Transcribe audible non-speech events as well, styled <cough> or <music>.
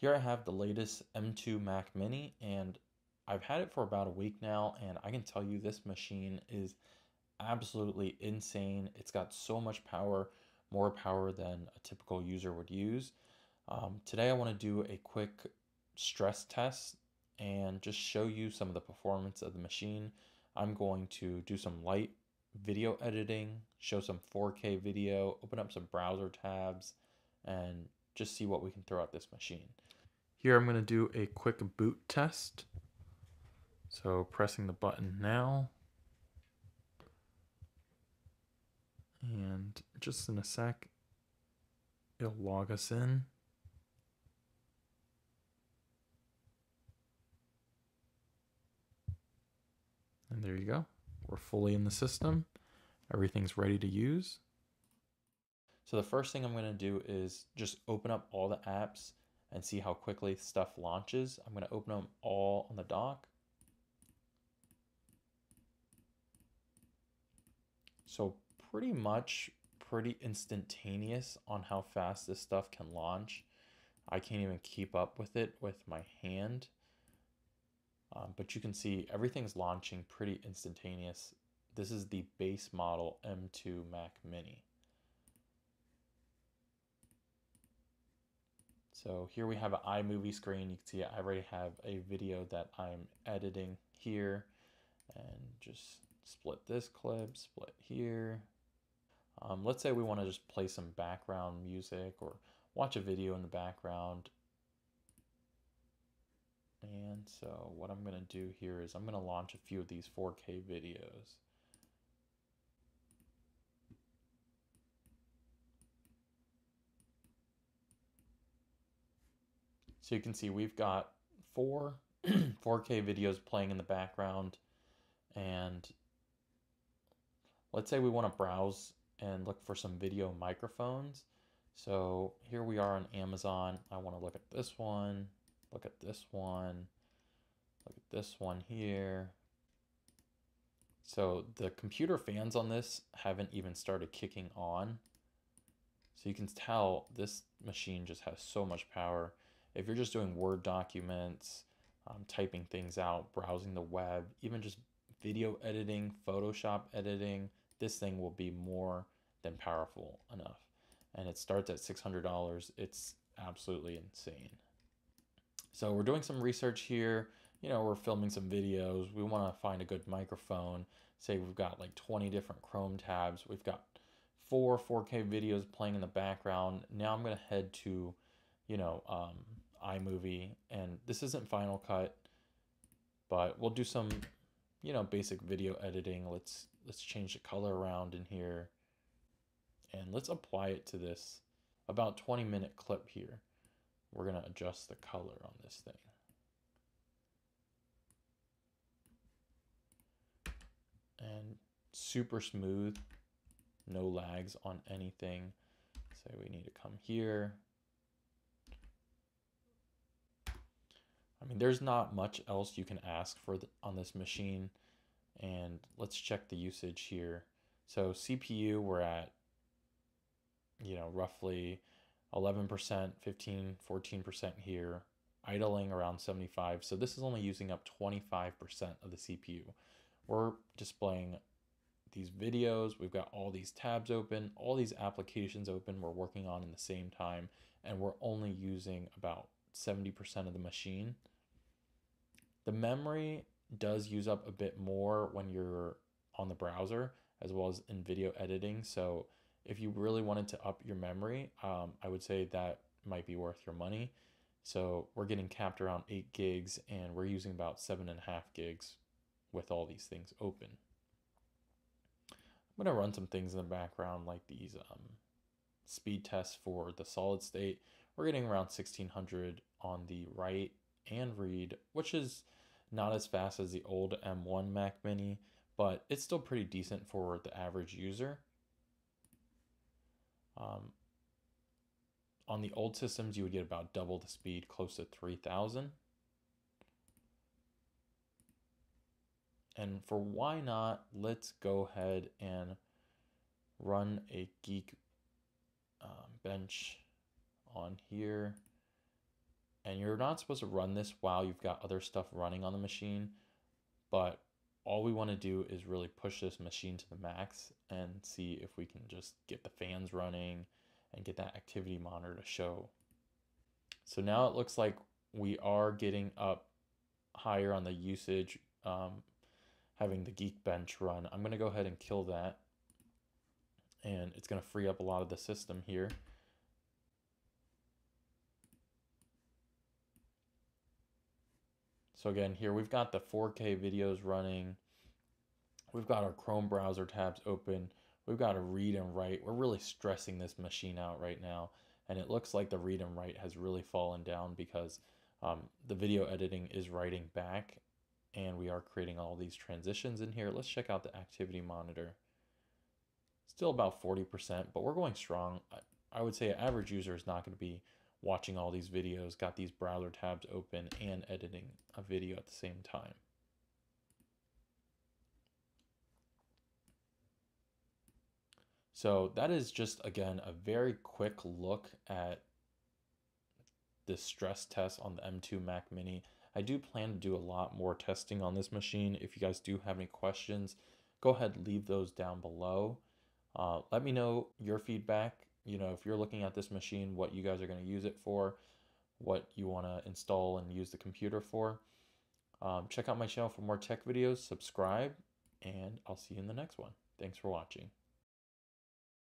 Here I have the latest M2 Mac Mini and I've had it for about a week now and I can tell you this machine is absolutely insane. It's got so much power, more power than a typical user would use. Um, today I want to do a quick stress test and just show you some of the performance of the machine. I'm going to do some light video editing, show some 4K video, open up some browser tabs, and just see what we can throw at this machine. Here I'm going to do a quick boot test. So pressing the button now. And just in a sec, it'll log us in. And there you go. We're fully in the system. Everything's ready to use. So the first thing I'm going to do is just open up all the apps and see how quickly stuff launches. I'm going to open them all on the dock. So pretty much pretty instantaneous on how fast this stuff can launch. I can't even keep up with it with my hand. Um, but you can see everything's launching pretty instantaneous. This is the base model M2 Mac Mini. So here we have an iMovie screen. You can see I already have a video that I'm editing here and just split this clip, split here. Um, let's say we want to just play some background music or watch a video in the background. And so what I'm going to do here is I'm going to launch a few of these 4K videos. So you can see we've got four <clears throat> 4K videos playing in the background. And let's say we want to browse and look for some video microphones. So here we are on Amazon. I want to look at this one, look at this one, look at this one here. So the computer fans on this haven't even started kicking on. So you can tell this machine just has so much power if you're just doing Word documents, um, typing things out, browsing the web, even just video editing, Photoshop editing, this thing will be more than powerful enough. And it starts at $600. It's absolutely insane. So we're doing some research here. You know, we're filming some videos. We want to find a good microphone. Say we've got like 20 different Chrome tabs. We've got four 4K videos playing in the background. Now I'm going to head to, you know, um, iMovie, and this isn't Final Cut, but we'll do some, you know, basic video editing. Let's let's change the color around in here, and let's apply it to this about 20 minute clip here. We're gonna adjust the color on this thing. And super smooth, no lags on anything. Say we need to come here, mean, there's not much else you can ask for the, on this machine. And let's check the usage here. So CPU, we're at, you know, roughly 11%, 15, 14% here, idling around 75. So this is only using up 25% of the CPU. We're displaying these videos. We've got all these tabs open, all these applications open we're working on in the same time. And we're only using about 70% of the machine. The memory does use up a bit more when you're on the browser as well as in video editing. So if you really wanted to up your memory, um, I would say that might be worth your money. So we're getting capped around eight gigs and we're using about seven and a half gigs with all these things open. I'm gonna run some things in the background like these um, speed tests for the solid state. We're getting around 1600 on the write and read, which is not as fast as the old M1 Mac Mini, but it's still pretty decent for the average user. Um, on the old systems, you would get about double the speed, close to 3000. And for why not, let's go ahead and run a Geek um, bench on here And you're not supposed to run this while you've got other stuff running on the machine, but all we want to do is really push this machine to the max and see if we can just get the fans running and get that activity monitor to show. So now it looks like we are getting up higher on the usage, um, having the Geekbench run. I'm going to go ahead and kill that. And it's going to free up a lot of the system here. So again, here we've got the 4K videos running. We've got our Chrome browser tabs open. We've got a read and write. We're really stressing this machine out right now. And it looks like the read and write has really fallen down because um, the video editing is writing back and we are creating all these transitions in here. Let's check out the activity monitor. Still about 40%, but we're going strong. I, I would say an average user is not going to be watching all these videos, got these browser tabs open and editing a video at the same time. So that is just, again, a very quick look at the stress test on the M2 Mac Mini. I do plan to do a lot more testing on this machine. If you guys do have any questions, go ahead leave those down below. Uh, let me know your feedback. You know, if you're looking at this machine, what you guys are going to use it for, what you want to install and use the computer for. Um, check out my channel for more tech videos, subscribe, and I'll see you in the next one. Thanks for watching.